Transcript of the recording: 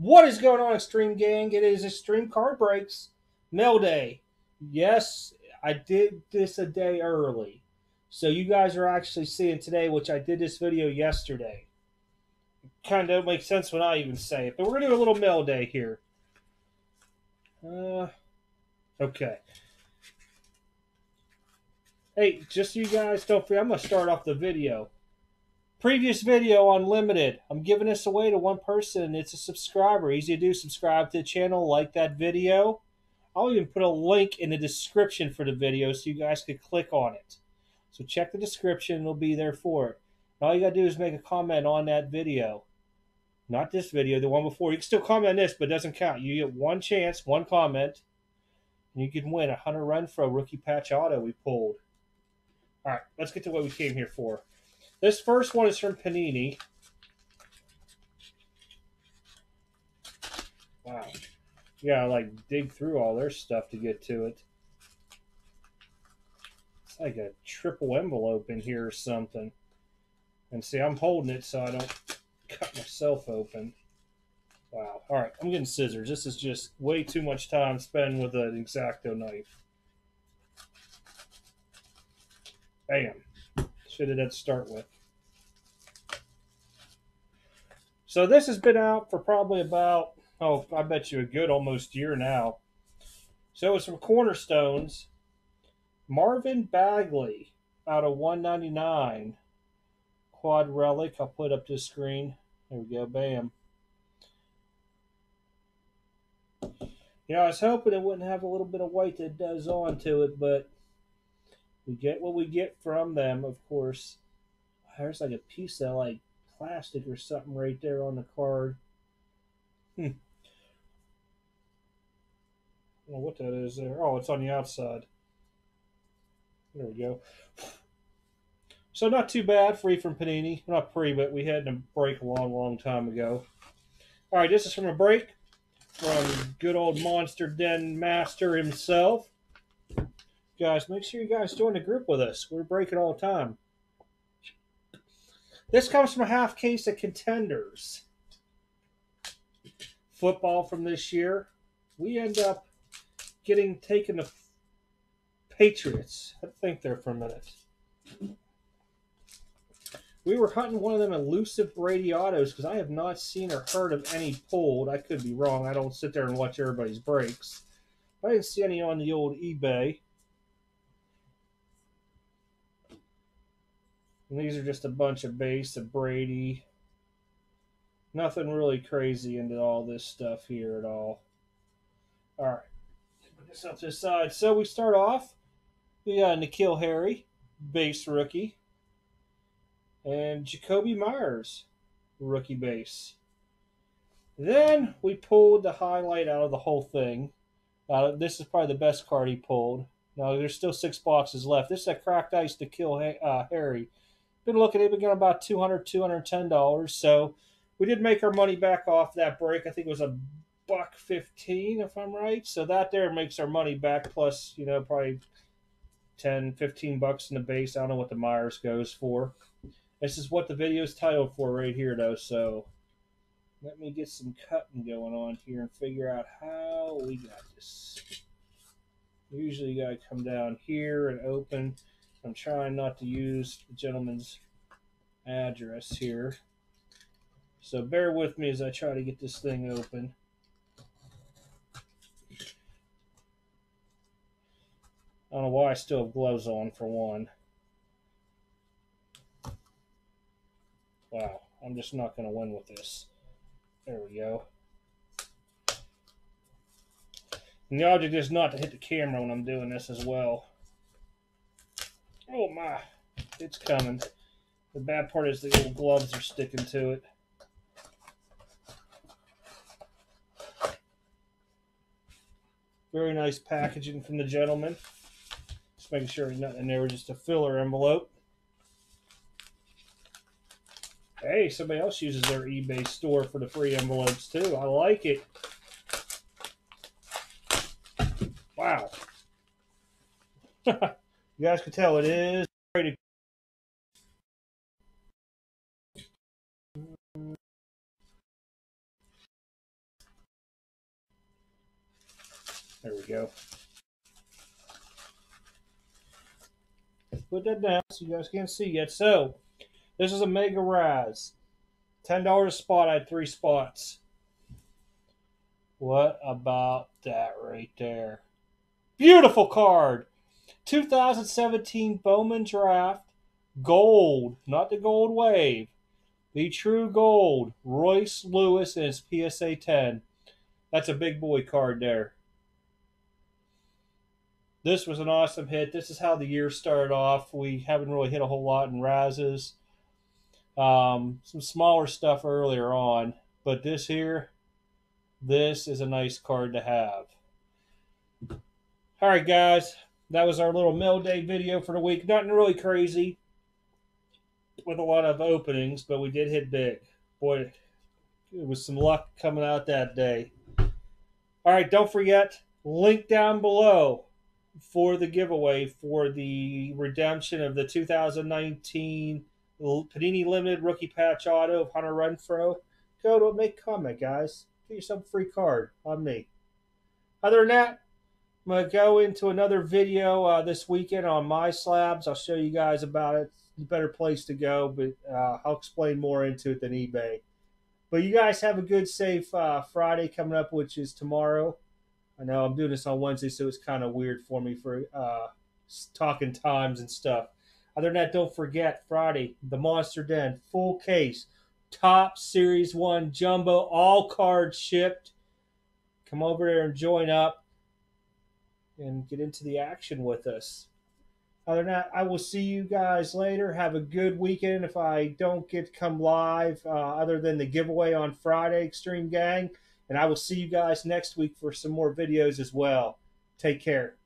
What is going on, Extreme Gang? It is Extreme Card Breaks Mail Day. Yes, I did this a day early. So you guys are actually seeing today, which I did this video yesterday. Kind of makes sense when I even say it. But we're going to do a little mail day here. Uh, okay. Hey, just so you guys don't forget, I'm going to start off the video. Previous video unlimited. I'm giving this away to one person. It's a subscriber. Easy to do. Subscribe to the channel, like that video. I'll even put a link in the description for the video so you guys could click on it. So check the description, it'll be there for it. All you gotta do is make a comment on that video. Not this video, the one before. You can still comment on this, but it doesn't count. You get one chance, one comment, and you can win a Hunter Renfrow rookie patch auto we pulled. All right, let's get to what we came here for. This first one is from Panini. Wow. Yeah, like dig through all their stuff to get to it. It's like a triple envelope in here or something. And see, I'm holding it so I don't cut myself open. Wow. All right, I'm getting scissors. This is just way too much time spent with an X-Acto knife. Bam. Should done start with. So this has been out for probably about, oh, I bet you a good almost year now. So it's from Cornerstones. Marvin Bagley out of 199. Quad Relic. I'll put up this screen. There we go. Bam. You know, I was hoping it wouldn't have a little bit of white that does on to it, but we get what we get from them, of course. There's like a piece of like plastic or something right there on the card. Hmm. I don't know what that is there. Oh, it's on the outside. There we go. So not too bad, free from Panini. Not free, but we had a break a long, long time ago. All right, this is from a break from good old Monster Den Master himself guys, make sure you guys join the group with us. We're breaking all the time. This comes from a half case of contenders. Football from this year. We end up getting taken to Patriots. I think there for a minute. We were hunting one of them elusive Radiatos because I have not seen or heard of any pulled. I could be wrong. I don't sit there and watch everybody's breaks. I didn't see any on the old eBay. And these are just a bunch of base of Brady. Nothing really crazy into all this stuff here at all. All right. Put this off to the side. So we start off. We got N'Keal Harry, base rookie. And Jakobi Meyers, rookie base. Then we pulled the highlight out of the whole thing. Uh, this is probably the best card he pulled. Now, there's still six boxes left. This is a cracked ice to kill uh, Harry been looking been about 200 $210. So we did make our money back off that break. I think it was a buck 15, if I'm right. So that there makes our money back plus, you know, probably 10, 15 bucks in the base. I don't know what the Meyers goes for. This is what the video is titled for right here, though. So let me get some cutting going on here and figure out how we got this. Usually you got to come down here and open. I'm trying not to use the gentleman's address here. So bear with me as I try to get this thing open. I don't know why I still have gloves on for one. Wow, I'm just not going to win with this. There we go. And the object is not to hit the camera when I'm doing this as well. Oh my, it's coming. The bad part is the old gloves are sticking to it. Very nice packaging from the gentleman. Just making sure there's nothing in there, just a filler envelope. Hey, somebody else uses their eBay store for the free envelopes too. I like it. Wow. You guys can tell it is. There we go. Put that down so you guys can't see yet. So, this is a Mega Rise. $10 a spot. I had three spots. What about that right there? Beautiful card. 2017 Bowman Draft. Gold, not the gold wave. The true gold. Royce Lewis and his PSA 10. That's a big boy card there. This was an awesome hit. This is how the year started off. We haven't really hit a whole lot in razzes. Um, some smaller stuff earlier on, but this here, this is a nice card to have. All right, guys, that was our little mail day video for the week. Nothing really crazy with a lot of openings, but we did hit big. Boy, it was some luck coming out that day. All right, don't forget, link down below for the giveaway for the redemption of the 2019 Panini Limited Rookie Patch Auto of Hunter Renfrow. Go to make comment, guys. Get yourself a free card on me. Other than that, I'm going to go into another video uh, this weekend on my slabs. I'll show you guys about it. It's a better place to go, but uh, I'll explain more into it than eBay. But you guys have a good, safe uh, Friday coming up, which is tomorrow. I know I'm doing this on Wednesday, so it's kind of weird for me for uh, talking times and stuff. Other than that, don't forget Friday, the Monster Den, full case, Topps Series 1 Jumbo, all cards shipped. Come over there and join up and get into the action with us. Other than that, I will see you guys later. Have a good weekend. If I don't get to come live, uh, other than the giveaway on Friday, Extreme Gang, and I will see you guys next week for some more videos as well. Take care.